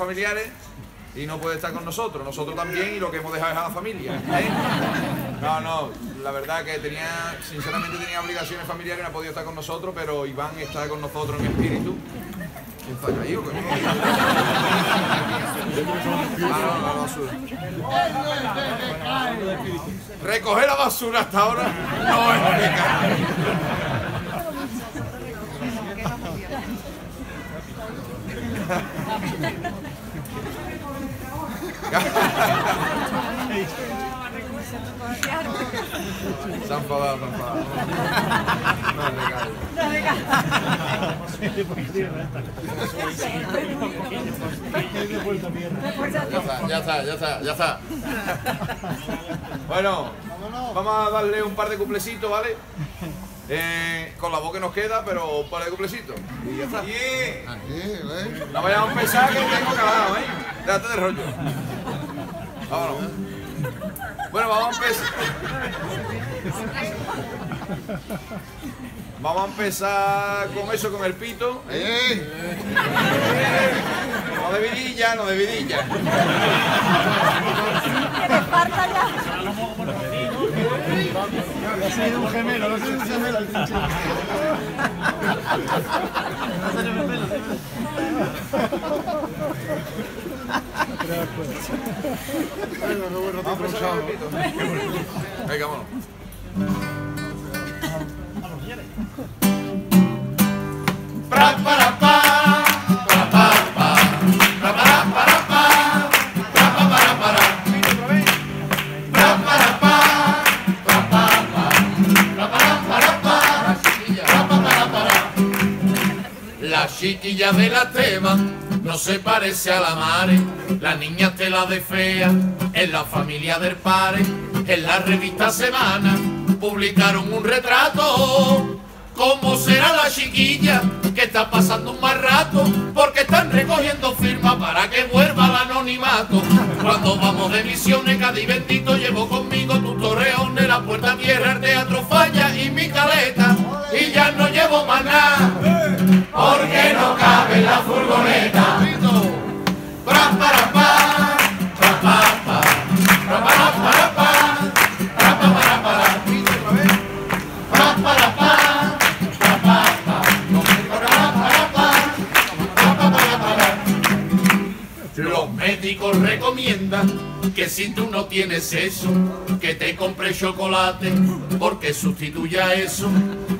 familiares y no puede estar con nosotros. Nosotros también y lo que hemos dejado es a la familia. ¿eh? No, no, la verdad que tenía, sinceramente tenía obligaciones familiares, no ha podido estar con nosotros, pero Iván está con nosotros en espíritu. ¿Quién está caído? coño? Ah, no, la basura. Recoger la basura hasta ahora no es pecado. No, legal. Ya está, ya está, ya está, ya está. Bueno, vamos a darle un par de cuplecitos, ¿vale? Eh, con la voz que nos queda, pero un par de cuplecitos. Y ya está. No vayamos a pensar que tengo calado, ¿eh? Déjate de rollo. Vámonos. Bueno, vamos a empezar. Vamos a empezar con eso, con el pito. No de vidilla, no de vidilla. Ha sido un gemelo, no ha sido un gemelo el pinche. Ha salido un empezar con el pito. Venga, vámonos. De la tema no se parece a la mare. La niña te la de fea en la familia del pare. En la revista Semana publicaron un retrato. ¿Cómo será la chiquilla que está pasando un mal rato? Porque están recogiendo firmas para que vuelva al anonimato. Cuando vamos de misiones, Cádiz bendito, Los médicos recomiendan que si tú no tienes eso, que te compre chocolate, porque sustituya eso.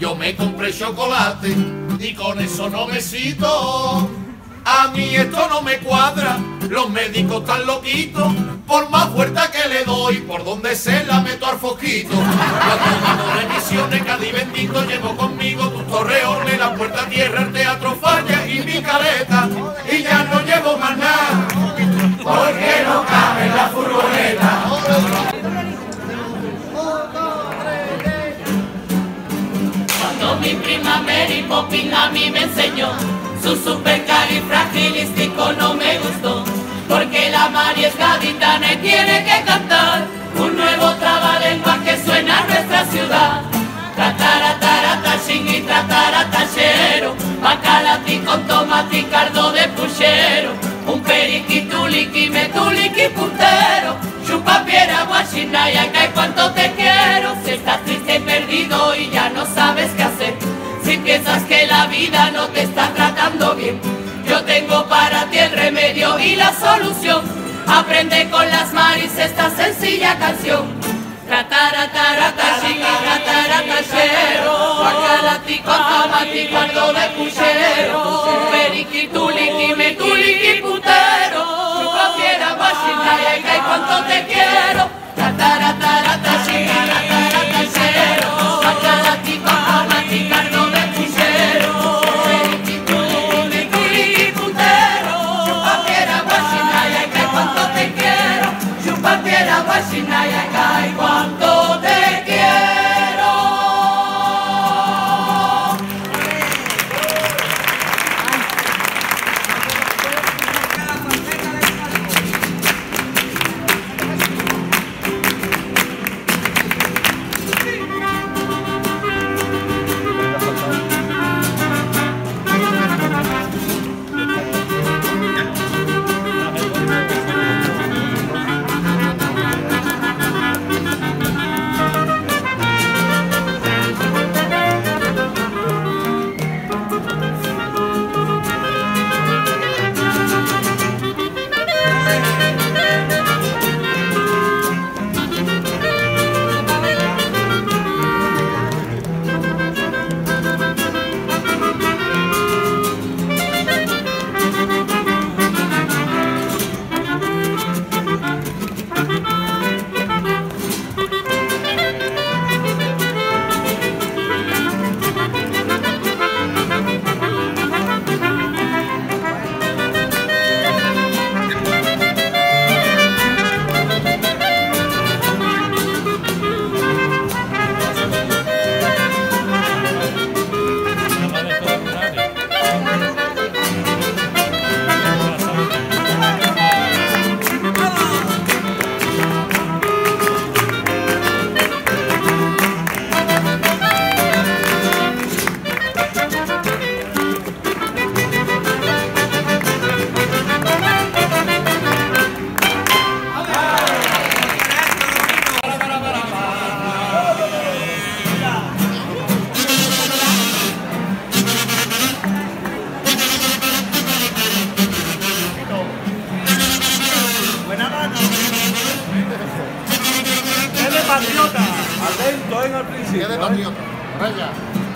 Yo me compré chocolate y con eso no me cito. A mí esto no me cuadra, los médicos están loquitos, por más fuerza que le doy, por donde se la meto al foquito. Cuando de misiones, Cádiz bendito, llevo conmigo tus torreones, la puerta tierra, el teatro falla y mi caleta, y ya no llevo más nada, su supercalifragilístico no me gustó porque la Mari es gaditana y tiene que cantar un nuevo trabalengua que suena a nuestra ciudad. Tataratarata, y tataratachero, bacalati con tomate y cardo de puchero, un periqui tuliqui metuliqui puntero, chupapiera guachinaya, que cuánto te quiero, si estás triste y perdido y ya no sabes qué hacer, si piensas que la vida no y la solución, aprende con las maris esta sencilla canción.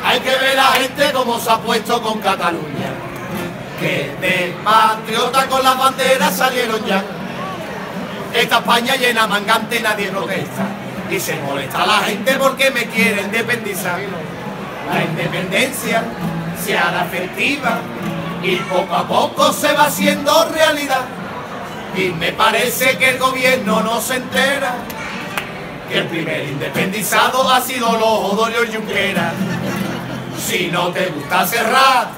Hay que ver la gente cómo se ha puesto con Cataluña. Que de patriota con las banderas salieron ya. Esta España llena mangante nadie protesta. Y se molesta la gente porque me quiere independizar. La independencia se hará efectiva y poco a poco se va haciendo realidad. Y me parece que el gobierno no se entera el primer independizado ha sido los Odorio Junqueras. Si no te gusta cerrar,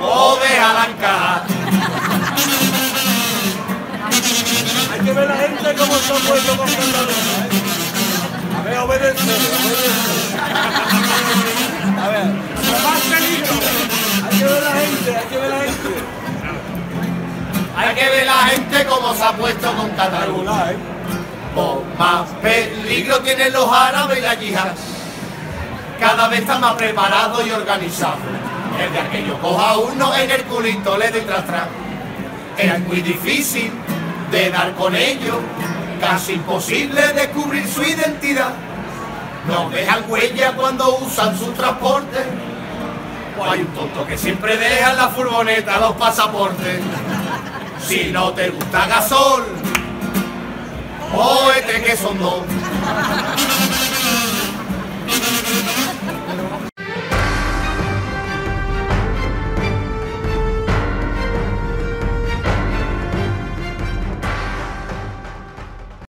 o déjala encajar. Hay que ver la gente se ha puesto con Cataluña. ¿eh? A ver, obedece, obedece. A ver, más peligro. Hay que ver la gente, hay que ver la gente. Hay que ver la gente cómo se ha puesto con Cataluña. ¿eh? Más peligro tienen los árabes y la yihad. Cada vez está más preparado y organizado. El día que yo coja uno en el culito le doy tras tras. Es muy difícil de dar con ellos, casi imposible descubrir su identidad. No dejan huella cuando usan su transporte. Hay un tonto que siempre deja en la furgoneta los pasaportes. Si no te gusta gasol, o que son dos.